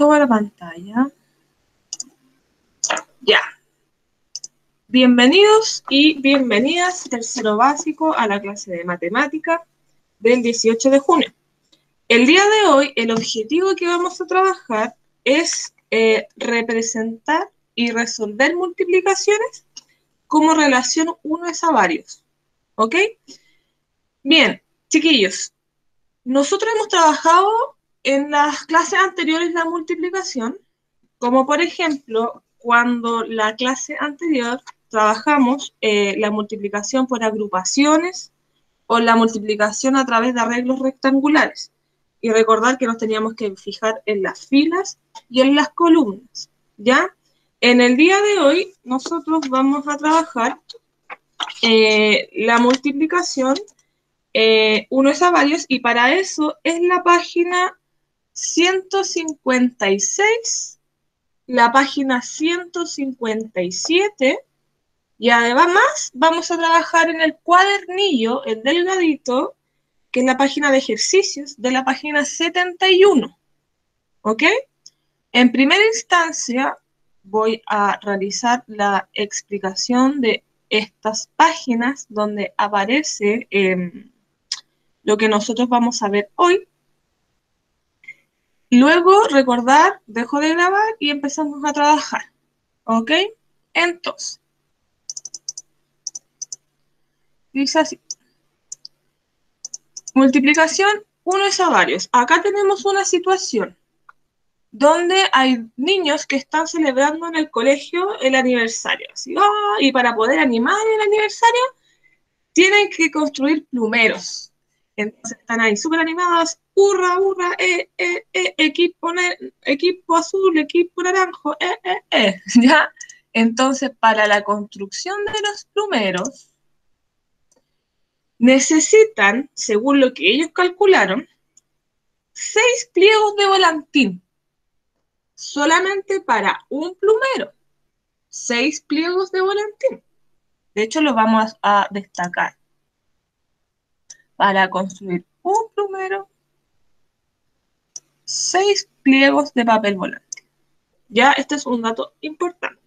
toda la pantalla. Ya. Bienvenidos y bienvenidas, tercero básico, a la clase de matemática del 18 de junio. El día de hoy, el objetivo que vamos a trabajar es eh, representar y resolver multiplicaciones como relación 1 es a varios. ¿Ok? Bien, chiquillos, nosotros hemos trabajado en las clases anteriores la multiplicación, como por ejemplo, cuando la clase anterior trabajamos eh, la multiplicación por agrupaciones o la multiplicación a través de arreglos rectangulares. Y recordar que nos teníamos que fijar en las filas y en las columnas, ¿ya? En el día de hoy nosotros vamos a trabajar eh, la multiplicación eh, uno es a varios y para eso es la página 156, la página 157 y además vamos a trabajar en el cuadernillo, el delgadito, que es la página de ejercicios de la página 71. ¿Ok? En primera instancia voy a realizar la explicación de estas páginas donde aparece... Eh, lo que nosotros vamos a ver hoy. Luego, recordar, dejo de grabar y empezamos a trabajar. ¿Ok? Entonces, dice así. Multiplicación, uno es a varios. Acá tenemos una situación donde hay niños que están celebrando en el colegio el aniversario. ¡ah! y para poder animar el aniversario, tienen que construir plumeros. Entonces están ahí súper animados, hurra, hurra, eh, eh, eh, equipo, azul, equipo naranjo, eh, eh, eh, ¿ya? Entonces, para la construcción de los plumeros, necesitan, según lo que ellos calcularon, seis pliegos de volantín, solamente para un plumero, seis pliegos de volantín. De hecho, lo vamos a destacar para construir un plumero, seis pliegos de papel volante. Ya, este es un dato importante.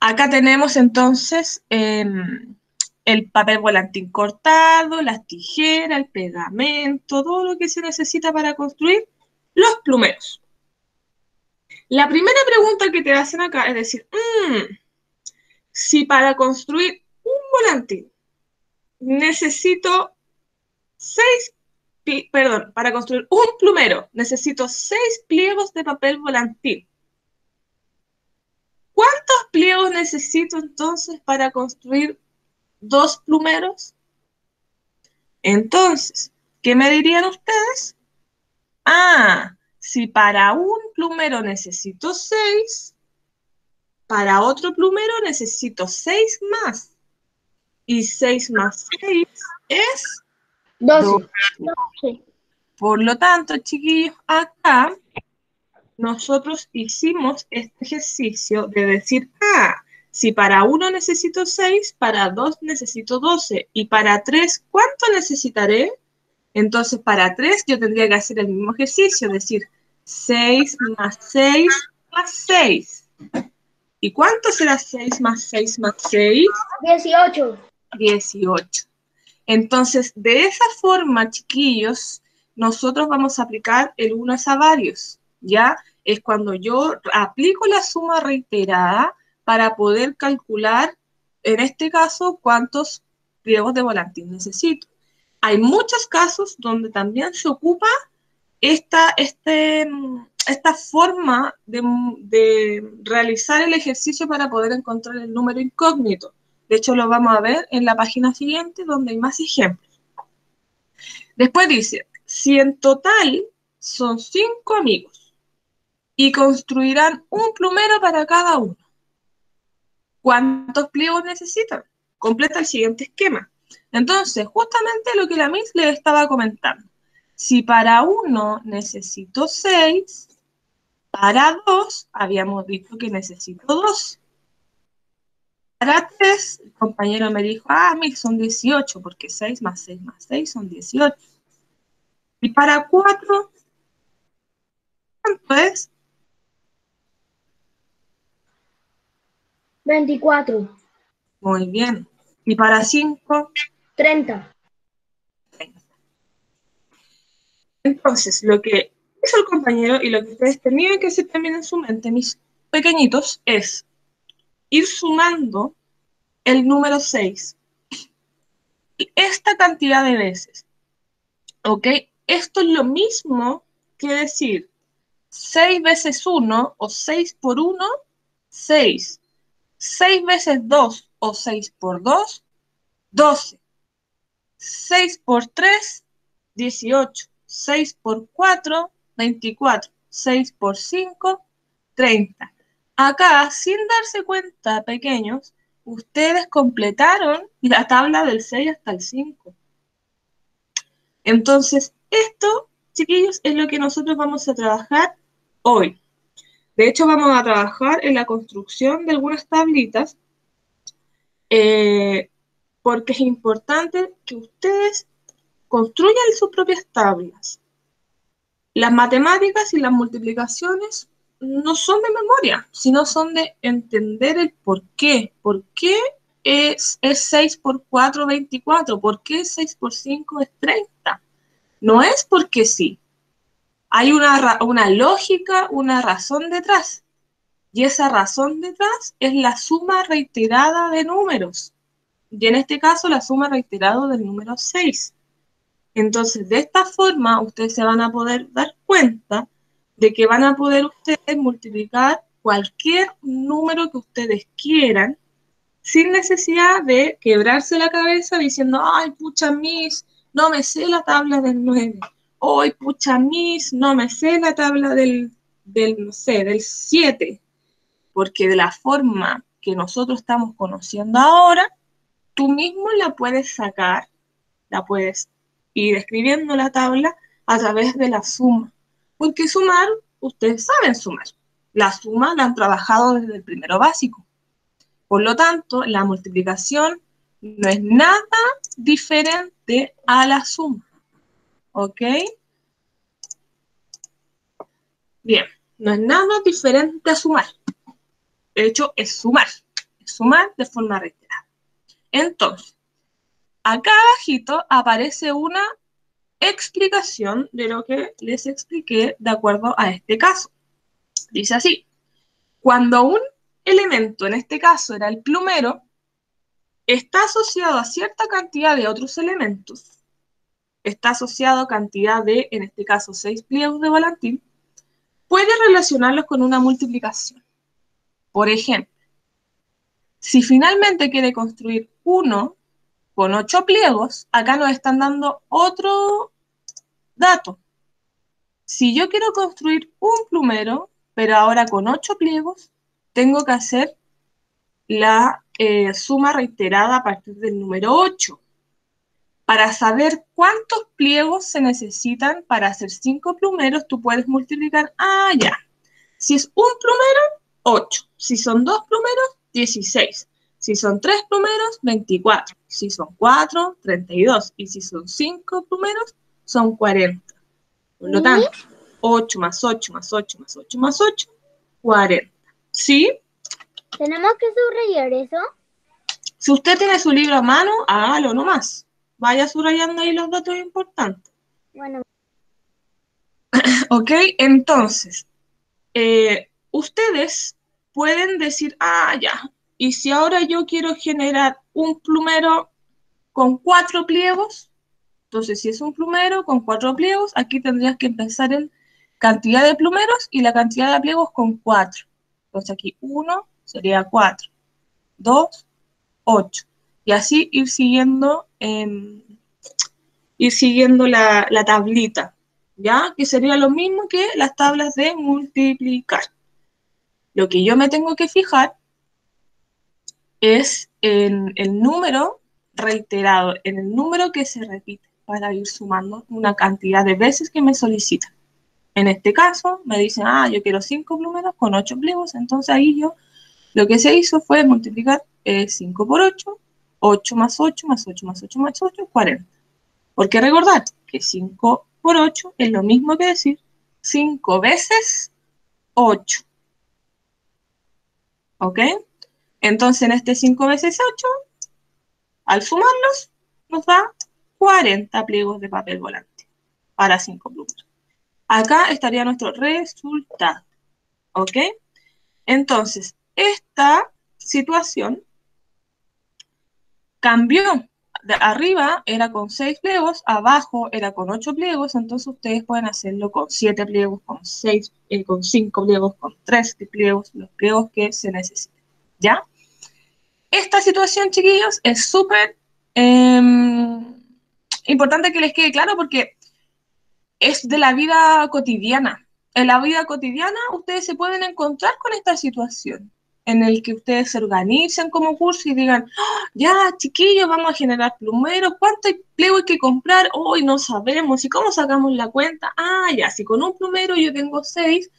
Acá tenemos entonces em, el papel volantín cortado, las tijeras, el pegamento, todo lo que se necesita para construir los plumeros. La primera pregunta que te hacen acá es decir, mm, si para construir un volantín necesito seis, perdón, para construir un plumero necesito seis pliegos de papel volantín. ¿Cuántos pliegos necesito entonces para construir dos plumeros? Entonces, ¿qué me dirían ustedes? Ah, si para un plumero necesito seis, para otro plumero necesito seis más. Y seis más seis es 12. Por lo tanto, chiquillos, acá nosotros hicimos este ejercicio de decir, ah, si para uno necesito 6, para dos necesito 12 y para tres, ¿cuánto necesitaré? Entonces, para tres yo tendría que hacer el mismo ejercicio, decir 6 más 6 más 6. ¿Y cuánto será 6 más 6 más 6? 18. 18. Entonces, de esa forma, chiquillos, nosotros vamos a aplicar el uno a varios, ¿ya? Es cuando yo aplico la suma reiterada para poder calcular, en este caso, cuántos pliegos de volantín necesito. Hay muchos casos donde también se ocupa esta, este, esta forma de, de realizar el ejercicio para poder encontrar el número incógnito. De hecho, lo vamos a ver en la página siguiente donde hay más ejemplos. Después dice, si en total son cinco amigos y construirán un plumero para cada uno, ¿cuántos pliegos necesitan? Completa el siguiente esquema. Entonces, justamente lo que la Miss le estaba comentando. Si para uno necesito seis, para dos habíamos dicho que necesito dos. Para 3, el compañero me dijo, ah, mil son 18, porque 6 más 6 más 6 son 18. Y para 4, ¿Cuánto es? 24. Muy bien. ¿Y para 5? 30. Entonces, lo que hizo el compañero y lo que ustedes tenían que hacer también en su mente, mis pequeñitos, es ir sumando el número 6. Esta cantidad de veces. ¿Ok? Esto es lo mismo que decir 6 veces 1 o 6 por 1, 6. 6 veces 2 o 6 por 2, 12. 6 por 3, 18. 6 por 4, 24. 6 por 5, 30. Acá, sin darse cuenta, pequeños, ustedes completaron la tabla del 6 hasta el 5. Entonces, esto, chiquillos, es lo que nosotros vamos a trabajar hoy. De hecho, vamos a trabajar en la construcción de algunas tablitas, eh, porque es importante que ustedes construyan sus propias tablas. Las matemáticas y las multiplicaciones no son de memoria, sino son de entender el por qué. ¿Por qué es, es 6 por 4, 24? ¿Por qué 6 por 5 es 30? No es porque sí. Hay una, una lógica, una razón detrás. Y esa razón detrás es la suma reiterada de números. Y en este caso, la suma reiterada del número 6. Entonces, de esta forma, ustedes se van a poder dar cuenta de que van a poder ustedes multiplicar cualquier número que ustedes quieran sin necesidad de quebrarse la cabeza diciendo, ay, pucha, mis, no me sé la tabla del 9. Ay, pucha, mis, no me sé la tabla del, del, no sé, del 7. Porque de la forma que nosotros estamos conociendo ahora, tú mismo la puedes sacar, la puedes ir escribiendo la tabla a través de la suma. Porque sumar, ustedes saben sumar. La suma la han trabajado desde el primero básico. Por lo tanto, la multiplicación no es nada diferente a la suma. ¿Ok? Bien, no es nada diferente a sumar. De hecho, es sumar. Sumar de forma reiterada. Entonces, acá abajito aparece una explicación de lo que les expliqué de acuerdo a este caso. Dice así, cuando un elemento, en este caso era el plumero, está asociado a cierta cantidad de otros elementos, está asociado a cantidad de, en este caso, seis pliegos de volantín, puede relacionarlos con una multiplicación. Por ejemplo, si finalmente quiere construir uno con ocho pliegos, acá nos están dando otro dato. Si yo quiero construir un plumero, pero ahora con ocho pliegos, tengo que hacer la eh, suma reiterada a partir del número 8. Para saber cuántos pliegos se necesitan para hacer cinco plumeros, tú puedes multiplicar, ah. Si es un plumero, 8. Si son dos plumeros, 16. Si son tres plumeros, 24. Si son cuatro, 32. Y si son cinco plumeros, son 40. Por lo tanto, 8 más 8 más 8 más 8 más 8, 40. ¿Sí? ¿Tenemos que subrayar eso? Si usted tiene su libro a mano, hágalo nomás. Vaya subrayando ahí los datos importantes. Bueno. ok, entonces, eh, ustedes pueden decir, ah, ya, y si ahora yo quiero generar un plumero con cuatro pliegos, entonces si es un plumero con cuatro pliegos, aquí tendrías que pensar en cantidad de plumeros y la cantidad de pliegos con cuatro. Entonces aquí uno sería cuatro, dos, ocho. Y así ir siguiendo, la, la tablita, ¿ya? Que sería lo mismo que las tablas de multiplicar. Lo que yo me tengo que fijar es en el número reiterado, en el número que se repite para ir sumando una cantidad de veces que me solicitan. En este caso, me dicen, ah, yo quiero cinco números con ocho pliegos, entonces ahí yo, lo que se hizo fue multiplicar 5 por 8, 8 más 8 más 8 más 8 más 8, 40. Porque recordad que 5 por 8 es lo mismo que decir 5 veces 8. ¿Ok? Entonces, en este 5 veces 8, al sumarlos, nos da 40 pliegos de papel volante para 5 plumas. Acá estaría nuestro resultado. ¿Ok? Entonces, esta situación cambió. De arriba era con 6 pliegos, abajo era con 8 pliegos, entonces ustedes pueden hacerlo con 7 pliegos, con 6, eh, con 5 pliegos, con 3 pliegos, los pliegos que se necesiten. ¿Ya? Esta situación, chiquillos, es súper em, importante que les quede claro porque es de la vida cotidiana. En la vida cotidiana ustedes se pueden encontrar con esta situación en el que ustedes se organicen como curso y digan, ¡Ah! ya, chiquillos, vamos a generar plumeros, ¿cuánto pliego hay que comprar? Hoy no sabemos, ¿y cómo sacamos la cuenta? Ah, ya, si con un plumero yo tengo seis,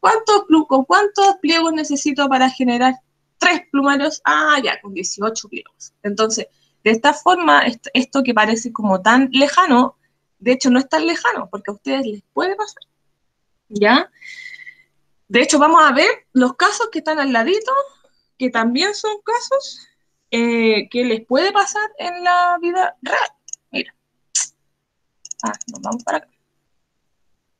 ¿cuántos, ¿con cuántos pliegos necesito para generar tres plumeros? Ah, ya, con 18 pliegos. Entonces, de esta forma, esto que parece como tan lejano, de hecho no es tan lejano, porque a ustedes les puede pasar. ¿Ya? De hecho, vamos a ver los casos que están al ladito, que también son casos eh, que les puede pasar en la vida real. Mira. Ah, nos vamos para acá.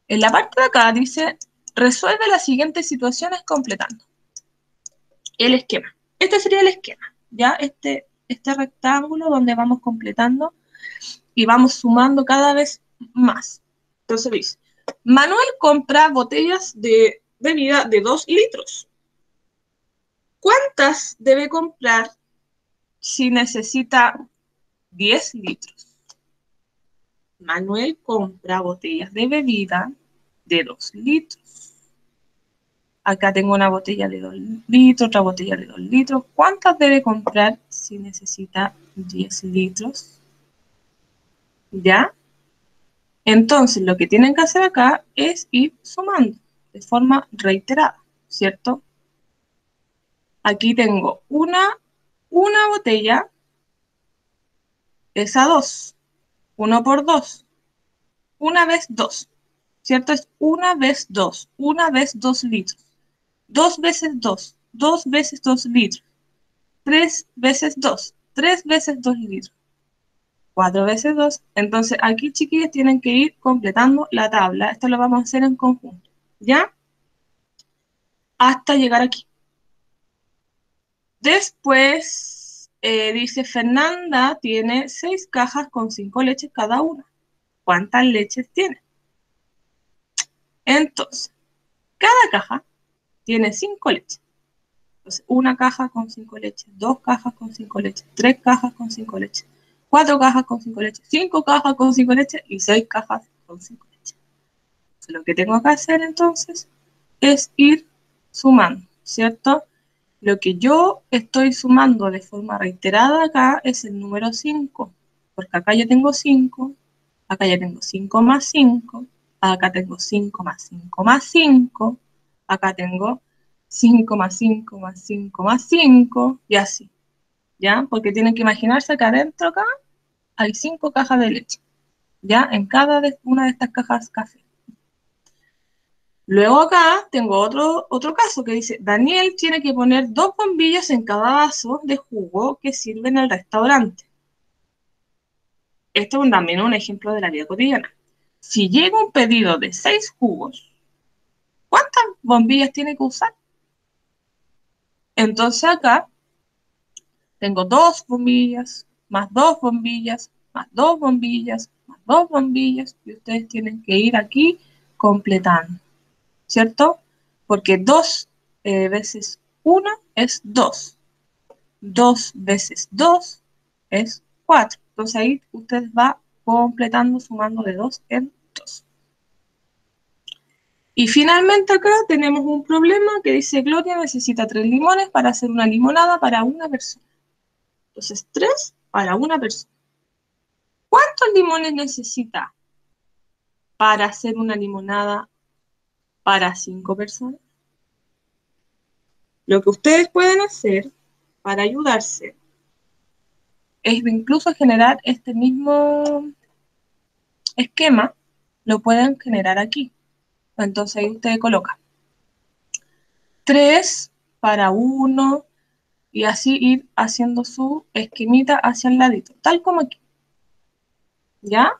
En la parte de acá dice, resuelve las siguientes situaciones completando. El esquema. Este sería el esquema, ¿ya? Este, este rectángulo donde vamos completando y vamos sumando cada vez más. Entonces dice, Manuel compra botellas de bebida de 2 litros. ¿Cuántas debe comprar si necesita 10 litros? Manuel compra botellas de bebida de 2 litros. Acá tengo una botella de 2 litros, otra botella de 2 litros. ¿Cuántas debe comprar si necesita 10 litros? ¿Ya? Entonces, lo que tienen que hacer acá es ir sumando de forma reiterada, ¿cierto? Aquí tengo una, una botella, esa dos, uno por dos, una vez dos, ¿cierto? Es una vez dos, una vez dos litros, dos veces dos, dos veces dos litros, tres veces dos, tres veces dos litros, cuatro veces dos. Entonces aquí, chiquillos, tienen que ir completando la tabla. Esto lo vamos a hacer en conjunto. ¿ya? Hasta llegar aquí. Después, eh, dice Fernanda, tiene seis cajas con cinco leches cada una. ¿Cuántas leches tiene? Entonces, cada caja tiene cinco leches. Entonces, una caja con cinco leches, dos cajas con cinco leches, tres cajas con cinco leches, cuatro cajas con cinco leches, cinco cajas con cinco leches y seis cajas con cinco lo que tengo que hacer entonces es ir sumando, ¿cierto? Lo que yo estoy sumando de forma reiterada acá es el número 5, porque acá yo tengo 5, acá ya tengo 5 más 5, acá tengo 5 más 5 más 5, acá tengo 5 más 5 más 5 más 5, y así, ¿ya? Porque tienen que imaginarse que adentro acá hay 5 cajas de leche, ¿ya? En cada una de estas cajas café. Luego acá tengo otro, otro caso que dice, Daniel tiene que poner dos bombillas en cada vaso de jugo que sirve en el restaurante. Esto es también un ejemplo de la vida cotidiana. Si llega un pedido de seis jugos, ¿cuántas bombillas tiene que usar? Entonces acá tengo dos bombillas, más dos bombillas, más dos bombillas, más dos bombillas, y ustedes tienen que ir aquí completando. ¿cierto? Porque 2 eh, veces 1 es 2. 2 veces 2 es 4. Entonces ahí usted va completando, sumando de 2 en 2. Y finalmente acá tenemos un problema que dice Gloria necesita 3 limones para hacer una limonada para una persona. Entonces 3 para una persona. ¿Cuántos limones necesita para hacer una limonada para cinco personas. Lo que ustedes pueden hacer para ayudarse es incluso generar este mismo esquema, lo pueden generar aquí. Entonces ahí usted coloca 3 para 1 y así ir haciendo su esquemita hacia el ladito, tal como aquí. ¿Ya?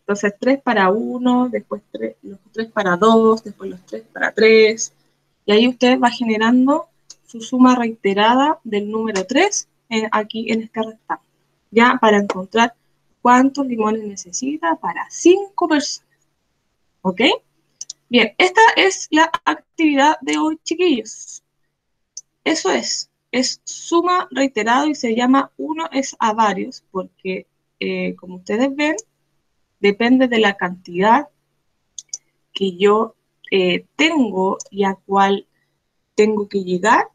Entonces 3 para 1, después 3, los 3 para 2, después los 3 para 3. Y ahí usted va generando su suma reiterada del número 3 en, aquí en este rectángulo. Ya para encontrar cuántos limones necesita para 5 personas. ¿Ok? Bien, esta es la actividad de hoy, chiquillos. Eso es, es suma reiterada y se llama uno es a varios, porque eh, como ustedes ven, depende de la cantidad que yo eh, tengo y a cuál tengo que llegar,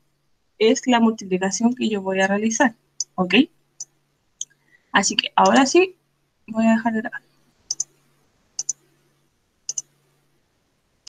es la multiplicación que yo voy a realizar, ¿ok? Así que ahora sí, voy a dejar de.